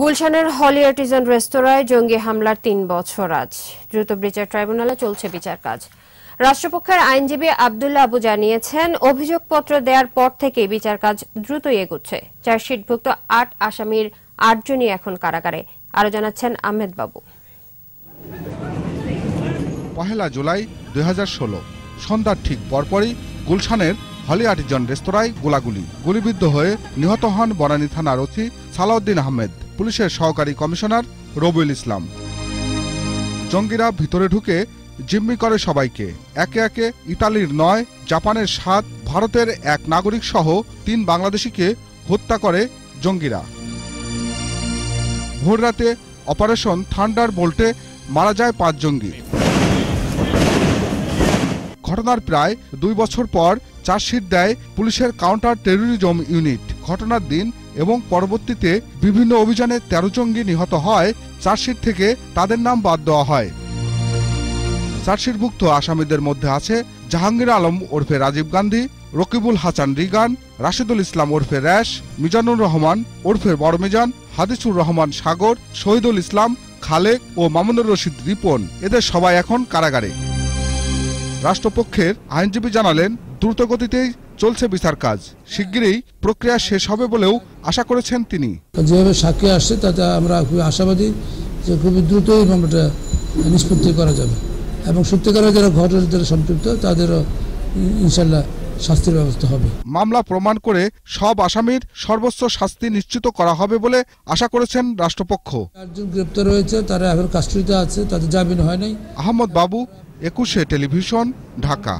গুলশানের Holey Artisan রেস্তোরাঁয় জঙ্গি হামলার তিন বছর আজ। দ্রুত বিচার ট্রাইব্যুনালে চলছে বিচার কাজ। রাষ্ট্রপক্ষের আইনজীবী আবদুল্লা আবু জানিয়েছেন, অভিযোগপত্র দেওয়ার পর থেকে বিচার কাজ দ্রুতই এগুচ্ছে। চার্জশিটভুক্ত আট আসামির আটজনই এখন কারাগারে। আরও জানাচ্ছেন আহমেদ বাবু। পহেলা জুলাই দুই সন্ধ্যার ঠিক পরপরই গুলশানের হলি আর্টিজন রেস্তোরাঁয় গোলাগুলি। গুলিবিদ্ধ হয়ে নিহত হন বনানী থানার ওসি সালাউদ্দিন আহমেদ। পুলিশের সহকারী কমিশনার রবিউল ইসলাম। জঙ্গিরা ভিতরে ঢুকে জিম্মি করে সবাইকে। একে একে ইতালির নয়, জাপানের সাত, ভারতের এক নাগরিক সহ তিন বাংলাদেশিকে হত্যা করে জঙ্গিরা। ভোররাতে অপারেশন থান্ডার বোল্টে মারা যায় পাঁচ জঙ্গি। ঘটনার প্রায় দুই বছর পর চার্জশিট দেয় পুলিশের কাউন্টার টেরোরিজম ইউনিট। ঘটনার দিন এবং পরবর্তীতে বিভিন্ন অভিযানে তেরো জঙ্গি নিহত হয়। চার্জশিট থেকে তাদের নাম বাদ দেওয়া হয়। চার্জশিটভুক্ত আসামিদের মধ্যে আছে জাহাঙ্গীর আলম ওরফে রাজীব গান্ধী, রকিবুল হাসান রিগান, রাশিদুল ইসলাম ওরফে র্যাশ, মিজানুর রহমান ওরফে বড়মিজান, হাদিসুর রহমান সাগর, শহীদুল ইসলাম, খালেক ও মামুনুর রশিদ রিপন। এদের সবাই এখন কারাগারে। রাষ্ট্রপক্ষের আইনজীবী জানালেন, দ্রুতগতিতেই চলছে বিচার কাজ। শিগগিরই প্রক্রিয়া শেষ হবে বলেও আশা করেছেন তিনি। যেভাবে সাক্ষী আসছে তাতে আমরা খুবই আশাবাদী যে খুবই দ্রুতই মামলাটা নিষ্পত্তি করা যাবে। এবং সত্যিকারের যারা ঘটনার যারা সম্পৃক্ত তাদেরও ইনশাল্লাহ শাস্তির ব্যবস্থা হবে। মামলা প্রমাণ করে সব আসামির সর্বোচ্চ শাস্তি নিশ্চিত করা হবে বলে আশা করেছেন রাষ্ট্রপক্ষ। চারজন গ্রেপ্তার হয়েছে তারা এখন কাস্টডিতে আছে তাদের জামিন হয় নাই। আহমদ বাবু একুশে টেলিভিশন ঢাকা।